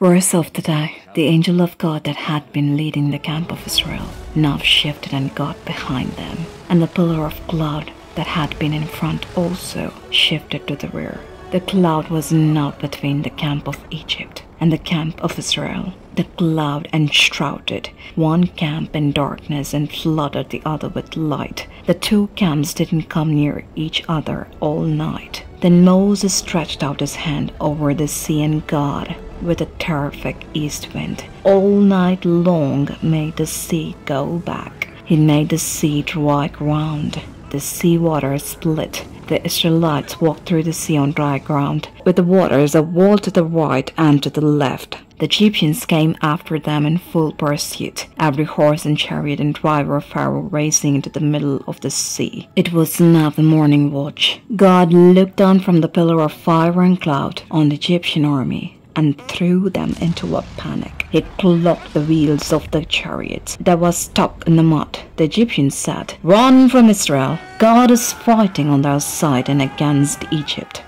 Verse of the day The angel of God that had been leading the camp of Israel now shifted and got behind them, and the pillar of cloud that had been in front also shifted to the rear. The cloud was now between the camp of Egypt and the camp of Israel. The cloud enshrouded one camp in darkness and flooded the other with light. The two camps didn't come near each other all night. Then Moses stretched out his hand over the sea and God, with a terrific east wind, all night long made the sea go back. He made the sea dry ground. The sea water split. The Israelites walked through the sea on dry ground, with the waters a wall to the right and to the left. The Egyptians came after them in full pursuit, every horse and chariot and driver of Pharaoh racing into the middle of the sea. It was now the morning watch. God looked down from the pillar of fire and cloud on the Egyptian army and threw them into a panic. He clogged the wheels of the chariots that was stuck in the mud. The Egyptians said, Run from Israel! God is fighting on their side and against Egypt.